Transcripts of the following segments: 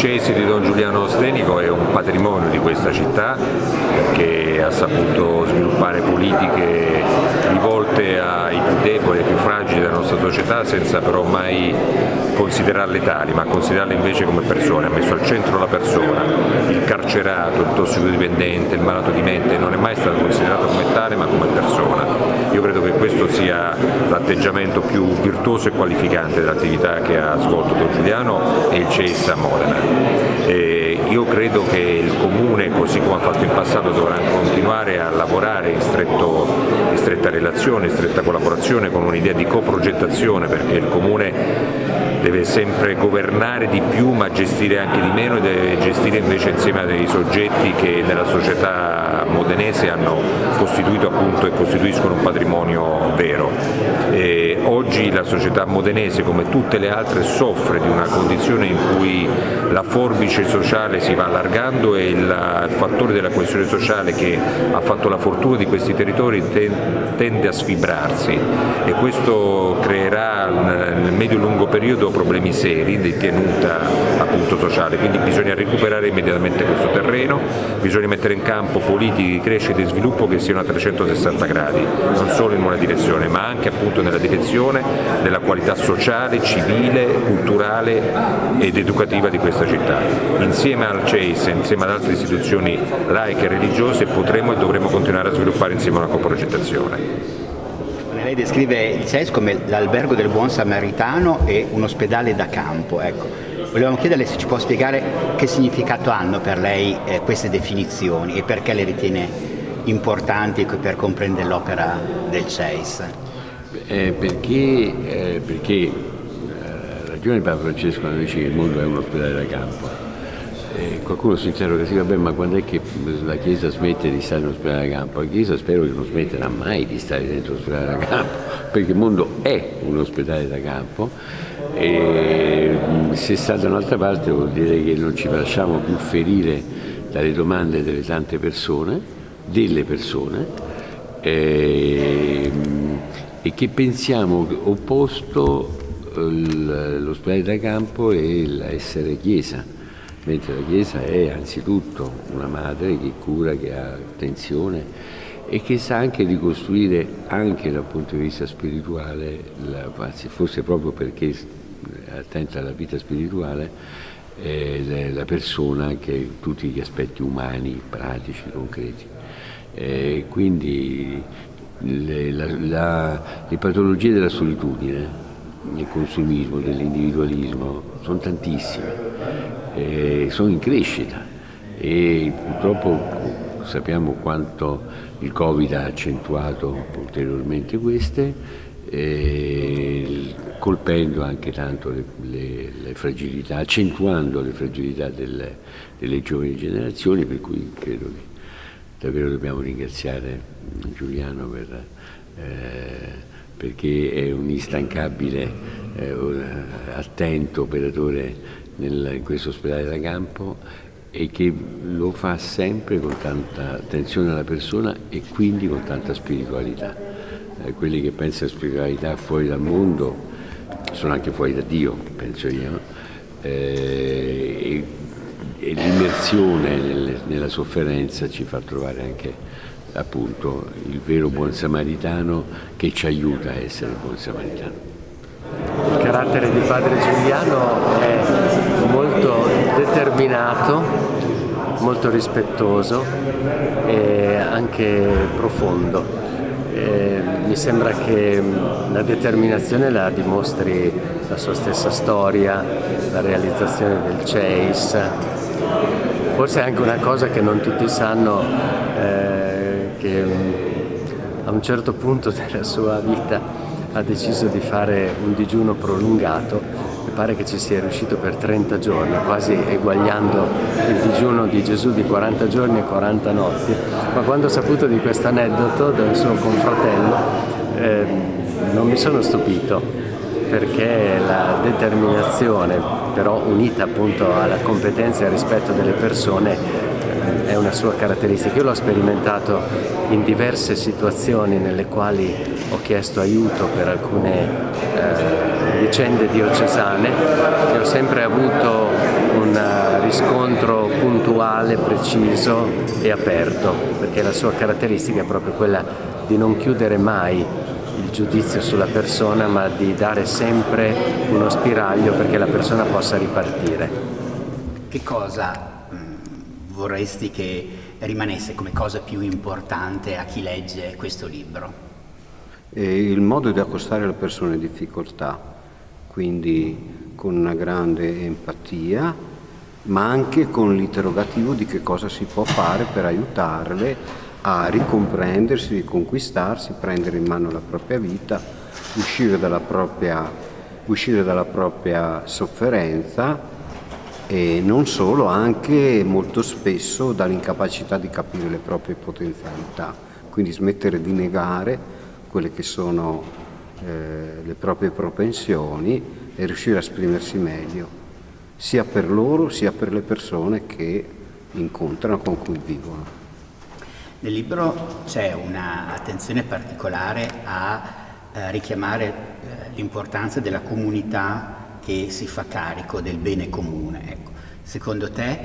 Cesi di Don Giuliano Stenico è un patrimonio di questa città che ha saputo sviluppare politiche rivolte ai più deboli, ai più fragili della nostra società senza però mai considerarle tali, ma considerarle invece come persone, ha messo al centro la persona, il carcerato, il tossicodipendente, il malato di mente non è mai stato considerato come tale ma come persona. Io credo che questo sia l'atteggiamento più virtuoso e qualificante dell'attività che ha svolto Don Giuliano e il CES a Modena. E io credo che il Comune, così come ha fatto in passato, dovrà continuare a lavorare in, stretto, in stretta relazione, in stretta collaborazione con un'idea di coprogettazione perché il Comune deve sempre governare di più ma gestire anche di meno e deve gestire invece insieme a dei soggetti che nella società modenese hanno costituito appunto e costituiscono un patrimonio vero. E oggi la società modenese come tutte le altre soffre di una condizione in cui la forbice sociale si va allargando e il fattore della coesione sociale che ha fatto la fortuna di questi territori tende a sfibrarsi. E questo creerà nel medio-lungo periodo problemi seri di tenuta appunto sociale, quindi bisogna recuperare immediatamente questo terreno, bisogna mettere in campo politiche di crescita e sviluppo che siano a 360 gradi, non solo in una direzione ma anche appunto nella direzione della qualità sociale, civile, culturale ed educativa di questa città. Insieme al CEIS, insieme ad altre istituzioni laiche e religiose potremo e dovremo continuare a sviluppare insieme una coprogettazione lei descrive il CES come l'albergo del buon samaritano e un ospedale da campo. Ecco. Volevamo chiederle se ci può spiegare che significato hanno per lei eh, queste definizioni e perché le ritiene importanti per comprendere l'opera del CES. Eh, perché, eh, perché ragione Papa Francesco quando dice che il mondo è un ospedale da campo e qualcuno si interroga, sì, vabbè, ma quando è che la Chiesa smette di stare in ospedale da campo? La Chiesa spero che non smetterà mai di stare dentro l'ospedale da campo, perché il mondo è un ospedale da campo e se sta da un'altra parte vuol dire che non ci lasciamo più ferire dalle domande delle tante persone, delle persone, e, e che pensiamo opposto l'ospedale da campo e l'essere Chiesa mentre la Chiesa è anzitutto una madre che cura, che ha attenzione e che sa anche ricostruire anche dal punto di vista spirituale, forse proprio perché è attenta alla vita spirituale, la persona che tutti gli aspetti umani, pratici, concreti. Eh, quindi le, la, la, le patologie della solitudine, del consumismo, dell'individualismo, sono tantissime eh, sono in crescita. E purtroppo sappiamo quanto il Covid ha accentuato ulteriormente queste, eh, colpendo anche tanto le, le, le, fragilità, accentuando le fragilità delle, delle giovani generazioni, per cui credo che davvero dobbiamo ringraziare Giuliano per, eh, perché è un instancabile, eh, attento operatore nel, in questo ospedale da campo e che lo fa sempre con tanta attenzione alla persona e quindi con tanta spiritualità. Eh, quelli che pensano a spiritualità fuori dal mondo sono anche fuori da Dio, penso io, eh, e, e l'immersione nel, nella sofferenza ci fa trovare anche appunto il vero buon samaritano che ci aiuta a essere buon samaritano. Il carattere di padre Giuliano è molto determinato, molto rispettoso e anche profondo. E mi sembra che la determinazione la dimostri la sua stessa storia, la realizzazione del Chase. Forse è anche una cosa che non tutti sanno, eh, che a un certo punto della sua vita ha deciso di fare un digiuno prolungato. E pare che ci sia riuscito per 30 giorni, quasi eguagliando il digiuno di Gesù di 40 giorni e 40 notti, ma quando ho saputo di questo aneddoto del suo confratello eh, non mi sono stupito perché la determinazione, però unita appunto alla competenza e al rispetto delle persone, è una sua caratteristica. Io l'ho sperimentato in diverse situazioni nelle quali ho chiesto aiuto per alcune eh, vicende diocesane e ho sempre avuto un riscontro puntuale, preciso e aperto, perché la sua caratteristica è proprio quella di non chiudere mai il giudizio sulla persona, ma di dare sempre uno spiraglio perché la persona possa ripartire. Che cosa vorresti che rimanesse come cosa più importante a chi legge questo libro? E il modo di accostare le persone in difficoltà, quindi con una grande empatia, ma anche con l'interrogativo di che cosa si può fare per aiutarle a ricomprendersi, riconquistarsi, prendere in mano la propria vita, uscire dalla propria, uscire dalla propria sofferenza e non solo, anche molto spesso dall'incapacità di capire le proprie potenzialità, quindi smettere di negare quelle che sono eh, le proprie propensioni e riuscire a esprimersi meglio sia per loro sia per le persone che incontrano, con cui vivono. Nel libro c'è un'attenzione particolare a eh, richiamare eh, l'importanza della comunità che si fa carico del bene comune. Ecco. Secondo te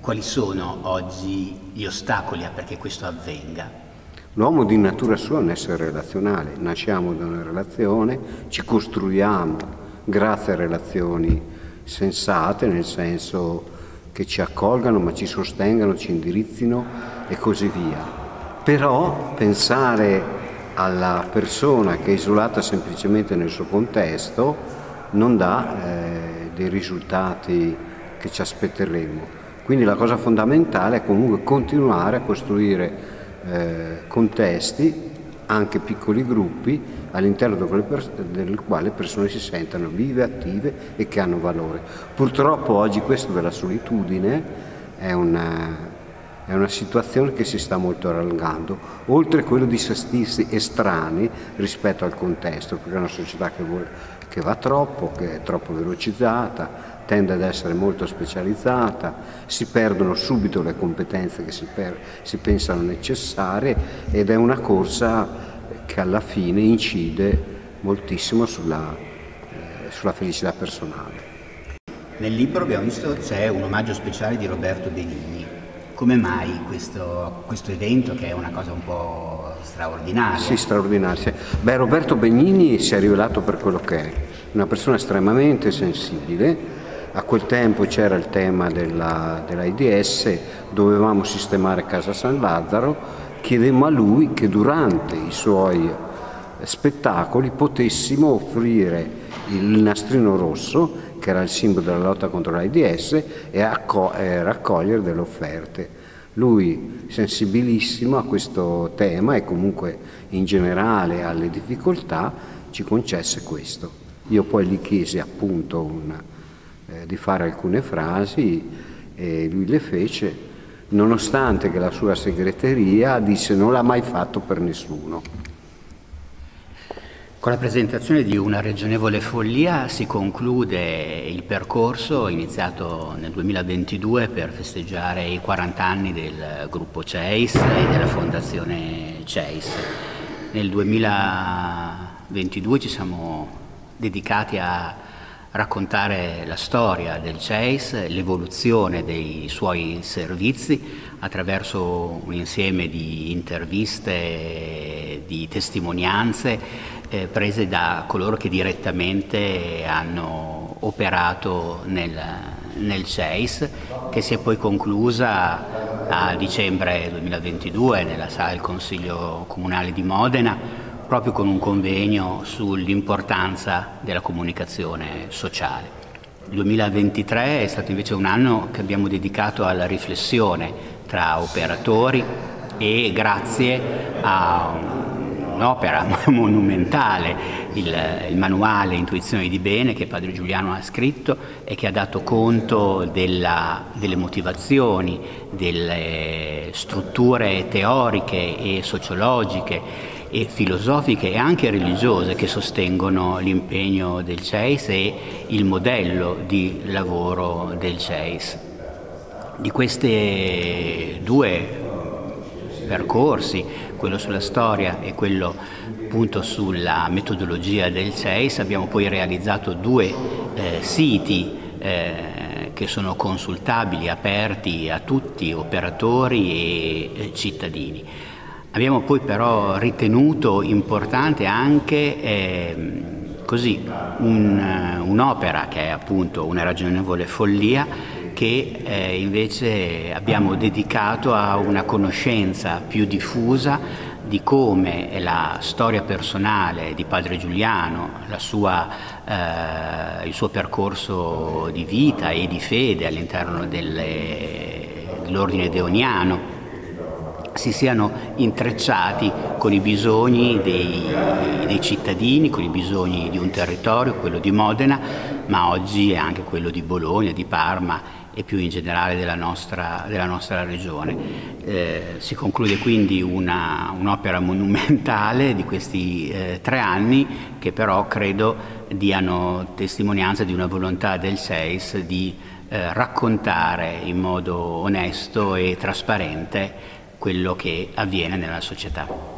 quali sono oggi gli ostacoli a perché questo avvenga? L'uomo di natura sua è un essere relazionale, nasciamo da una relazione, ci costruiamo grazie a relazioni sensate, nel senso che ci accolgano, ma ci sostengano, ci indirizzino e così via. Però pensare alla persona che è isolata semplicemente nel suo contesto non dà eh, dei risultati che ci aspetteremo. Quindi la cosa fondamentale è comunque continuare a costruire eh, contesti, anche piccoli gruppi, all'interno del quale le persone si sentono vive, attive e che hanno valore. Purtroppo oggi questo della solitudine è una, è una situazione che si sta molto allargando, oltre a quello di sentirsi estranei rispetto al contesto, perché è una società che, vuole, che va troppo, che è troppo velocizzata, tende ad essere molto specializzata, si perdono subito le competenze che si, per, si pensano necessarie ed è una corsa che alla fine incide moltissimo sulla, eh, sulla felicità personale. Nel libro abbiamo visto c'è un omaggio speciale di Roberto Benigni. Come mai questo, questo, evento che è una cosa un po' straordinaria? Sì, straordinaria. Beh, Roberto Benigni si è rivelato per quello che è, una persona estremamente sensibile. A quel tempo c'era il tema della, dell'AIDS, dovevamo sistemare Casa San Lazzaro chiedemmo a lui che durante i suoi spettacoli potessimo offrire il nastrino rosso, che era il simbolo della lotta contro l'AIDS, e, acco- e raccogliere delle offerte. Lui, sensibilissimo a questo tema e comunque in generale alle difficoltà, ci concesse questo. Io poi gli chiesi appunto un, eh, di fare alcune frasi e lui le fece nonostante che la sua segreteria disse non l'ha mai fatto per nessuno. Con la presentazione di una ragionevole follia si conclude il percorso iniziato nel 2022 per festeggiare i 40 anni del gruppo CEIS e della fondazione CEIS. Nel 2022 ci siamo dedicati a raccontare la storia del CEIS, l'evoluzione dei suoi servizi attraverso un insieme di interviste, di testimonianze eh, prese da coloro che direttamente hanno operato nel, nel CEIS, che si è poi conclusa a dicembre 2022 nella sala del Consiglio Comunale di Modena proprio con un convegno sull'importanza della comunicazione sociale. Il 2023 è stato invece un anno che abbiamo dedicato alla riflessione tra operatori e grazie a un'opera monumentale, il, il, manuale Intuizioni di Bene che Padre Giuliano ha scritto e che ha dato conto della, delle motivazioni, delle strutture teoriche e sociologiche e filosofiche e anche religiose che sostengono l'impegno del CEIS e il modello di lavoro del CEIS. Di questi due percorsi, quello sulla storia e quello appunto sulla metodologia del SEIS, abbiamo poi realizzato due eh, siti eh, che sono consultabili, aperti a tutti, operatori e eh, cittadini. Abbiamo poi però ritenuto importante anche eh, così un, un'opera che è appunto una ragionevole follia che eh, invece abbiamo dedicato a una conoscenza più diffusa di come la storia personale di padre Giuliano, sua, eh, il suo percorso di vita e di fede all'interno dell'ordine deoniano si siano intrecciati con i bisogni dei, dei, cittadini, con i bisogni di un territorio, quello di Modena, ma oggi anche quello di Bologna, di Parma e più in generale della nostra, della nostra regione. Eh, si conclude quindi una, un'opera monumentale di questi eh, tre anni che però credo diano testimonianza di una volontà del SEIS di eh, raccontare in modo onesto e trasparente quello che avviene nella società.